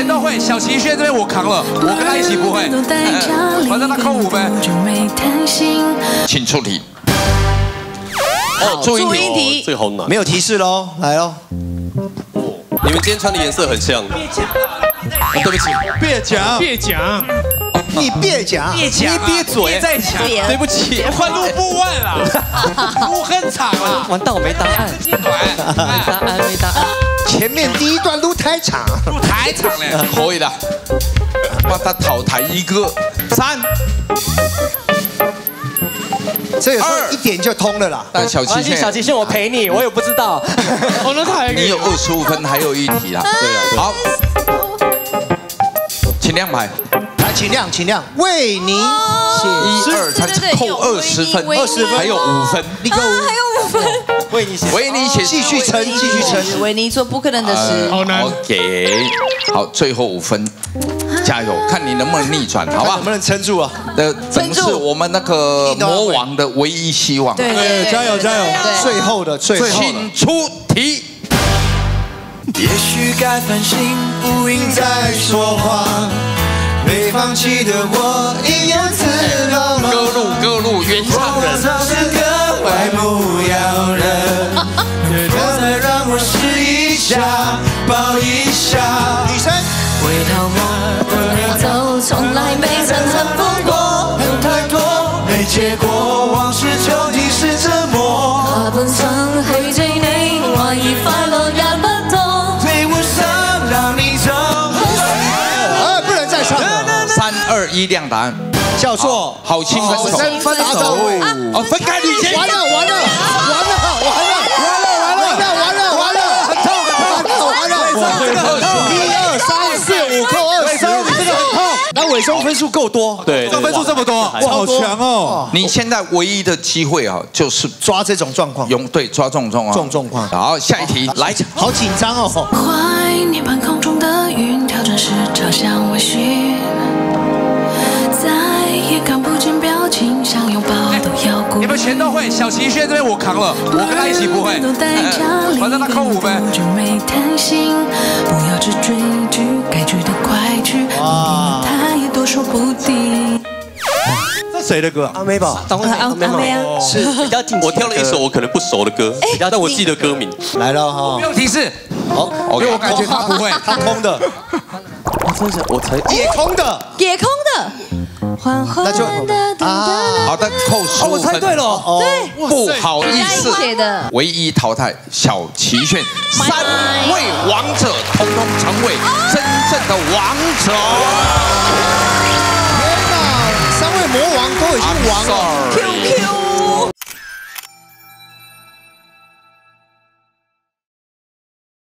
钱都会，小齐轩这边我扛了，我跟他一起不会，反正他扣五分。请出题。哦，注音题，这个好难。没有提示喽，来喽。你们今天穿的颜色很像。对不起，别讲，别讲，你别讲，别讲，你别嘴，再讲。对不起，换录不问了，不很长了。完蛋，我没答案，没答案，没答案。前面第一段路太长，路太长了，可以的。帮他淘汰一个，三。这有时候一点就通了啦。但小齐轩，小齐轩，我陪你，我也不知道。我能太。你有二十五分，还有一题啦。对啊，好。请亮牌，来，请亮，请亮，为您写一二三，扣二十分，二十分，还有五分，你还有五分，为你写，为你写，继续撑，继续撑，为你做不可能的事，好难，OK，好，最后五分，加油，看你能不能逆转，好吧？能不能撑住啊？的，整是我们那个魔王的唯一希望，对，加油，加油，最后的，最后，请出题。也许该反省，不应再说谎。没放弃的我，下，抱一下。女生。回头望，回头从来没曾很风过，恨太多没结果，往事究竟是折磨。下半生去追你，懷疑快樂也不多。最無想讓你走。啊，不能再唱了。三二一亮答案，叫做好亲分手，分手哦，分开旅行，完了完了痛，那伟松分数够多，对，分数这么多，哇，好强哦！你现在唯一的机会啊，就是抓这种状况，用对抓这种状况，这种状况。好，下一题来，好紧张哦。怀念半空中的云，调整时朝向微醺。看不见表情，想拥抱都要顾。你们全都会，小齐轩这边我扛了，我跟他一起不会。反正他扣五呗。这谁的歌？阿妹吧？阿妹阿妹啊！是比较近。我挑了一首我可能不熟的歌，但我记得歌名。来了哈！不用提示。好，因为我感觉他不会，他空的。我真是，我才也空的，也空的。那就啊，好的，扣十五分。我猜对了，对，不好意思，唯一淘汰小齐炫，三位王者通通成为真正的王者。王。